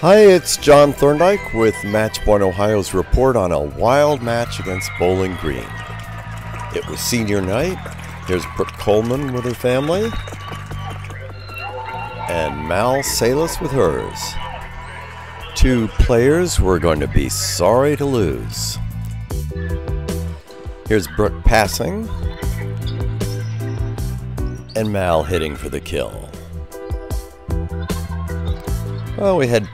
Hi, it's John Thorndyke with Matchpoint Ohio's report on a wild match against Bowling Green. It was senior night. Here's Brooke Coleman with her family, and Mal Salis with hers. Two players we're going to be sorry to lose. Here's Brooke passing, and Mal hitting for the kill. Well, we had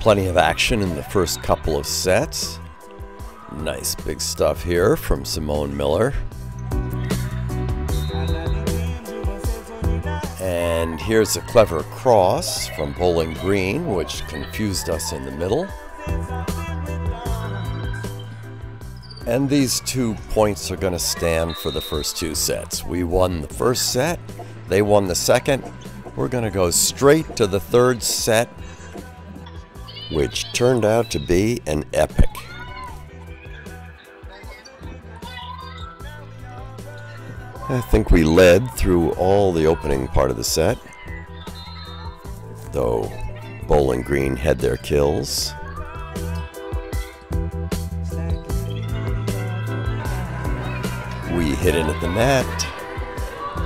plenty of action in the first couple of sets. Nice big stuff here from Simone Miller. And here's a clever cross from Bowling Green, which confused us in the middle. And these two points are going to stand for the first two sets. We won the first set, they won the second. We're going to go straight to the third set, which turned out to be an epic. I think we led through all the opening part of the set, though Bowling Green had their kills. We hit into the net,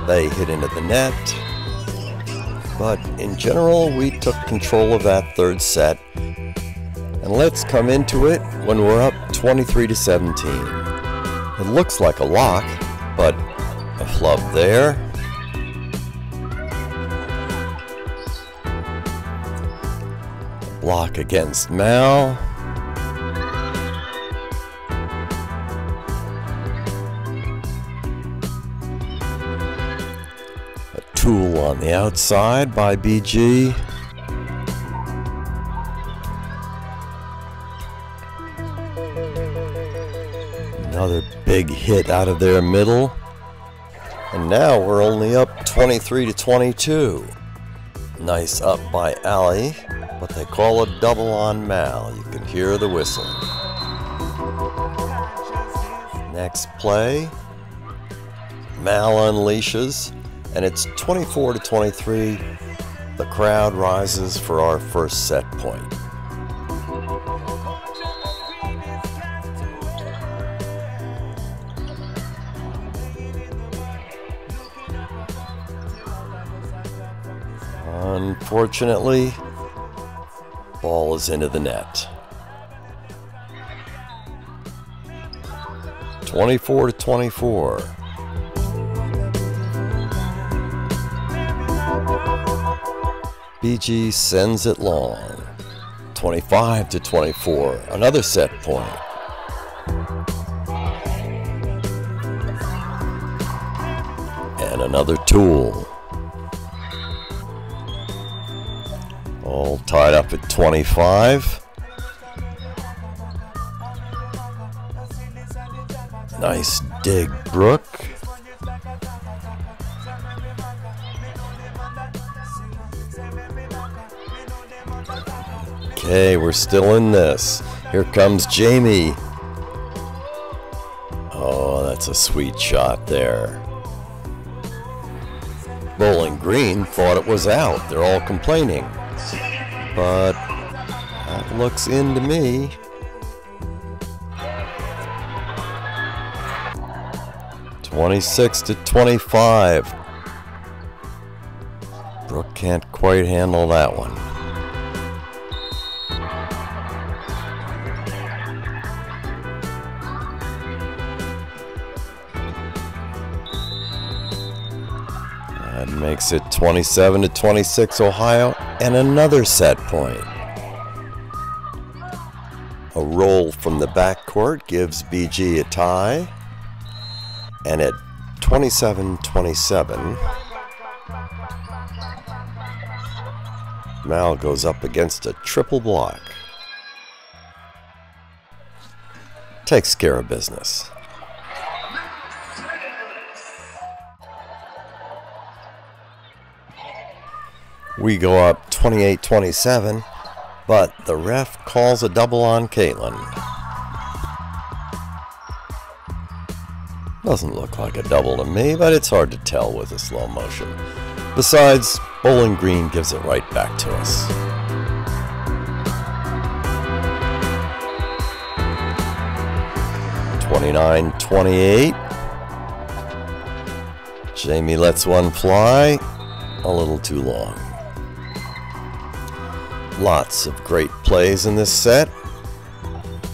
they hit into the net, but in general, we took control of that third set. And let's come into it when we're up 23 to 17. It looks like a lock, but a flub there. Block against Mal. Tool on the outside by BG. Another big hit out of their middle. And now we're only up 23 to 22. Nice up by Alley, but they call a double on Mal. You can hear the whistle. Next play, Mal unleashes, and it's 24 to 23. The crowd rises for our first set point. Unfortunately, ball is into the net. 24 to 24. BG sends it long. 25 to 24. Another set point. And another tool. All tied up at 25. Nice dig, Brooke. Okay, we're still in this. Here comes Jamie. Oh, that's a sweet shot there. Bowling Green thought it was out. They're all complaining. But that looks in to me. Twenty-six to twenty-five. Brooke can't quite handle that one. That makes it 27 to 26 Ohio and another set point. A roll from the backcourt gives BG a tie. And at 27 27, Mal goes up against a triple block. Takes care of business. We go up 28 27, but the ref calls a double on Caitlin. Doesn't look like a double to me, but it's hard to tell with a slow motion. Besides, Bowling Green gives it right back to us. Twenty-nine, twenty-eight. Jamie lets one fly a little too long. Lots of great plays in this set.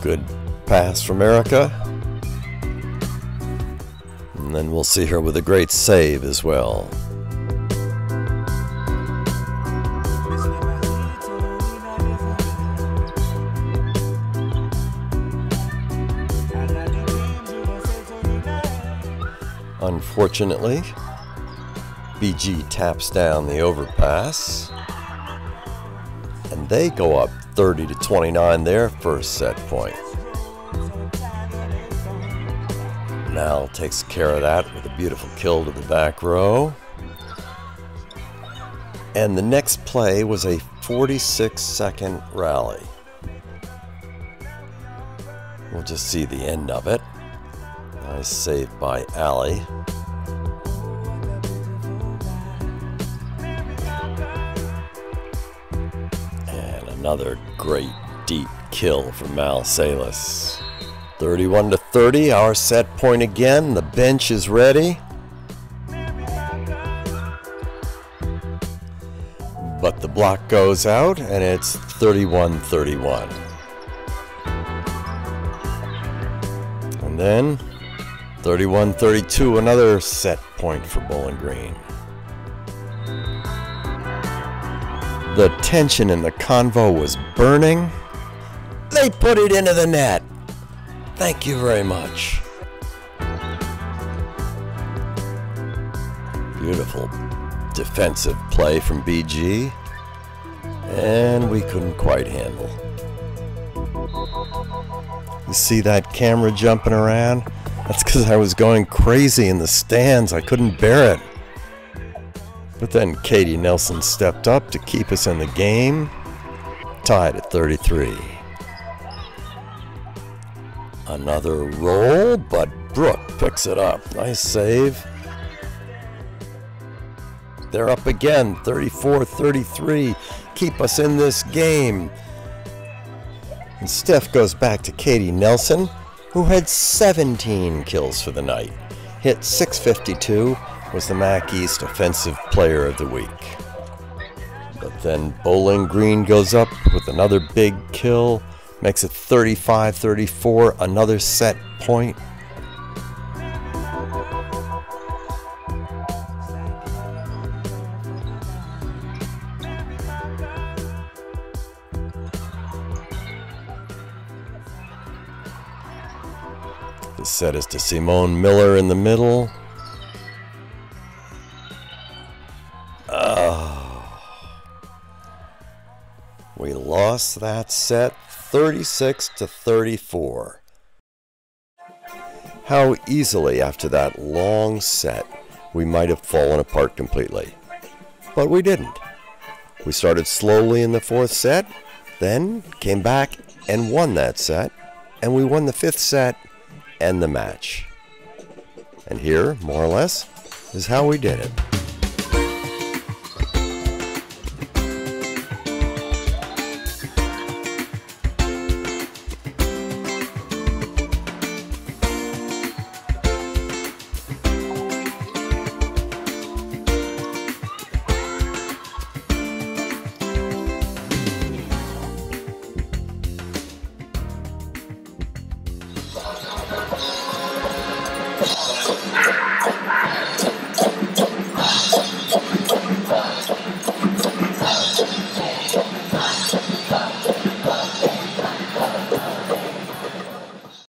Good pass from Erica. And then we'll see her with a great save as well. Unfortunately, BG taps down the overpass. They go up 30 to 29 their first set point. Mal takes care of that with a beautiful kill to the back row. And the next play was a 46 second rally. We'll just see the end of it. Nice save by Ali. Another great deep kill for Mal Salis. 31 to 30, our set point again. The bench is ready. But the block goes out and it's 31 31. And then 31 32, another set point for Bowling Green. The tension in the convo was burning. They put it into the net. Thank you very much. Beautiful defensive play from BG. And we couldn't quite handle. You see that camera jumping around? That's because I was going crazy in the stands. I couldn't bear it. But then Katie Nelson stepped up to keep us in the game, tied at 33. Another roll, but Brooke picks it up. Nice save. They're up again, 34 33. Keep us in this game. And Steph goes back to Katie Nelson, who had 17 kills for the night. Hit 652, was the MAC East Offensive Player of the Week. But then Bowling Green goes up with another big kill, makes it 35 34, another set point. The set is to Simone Miller in the middle. Lost that set 36 to 34. How easily after that long set we might have fallen apart completely. But we didn't. We started slowly in the fourth set, then came back and won that set, and we won the fifth set and the match. And here, more or less, is how we did it.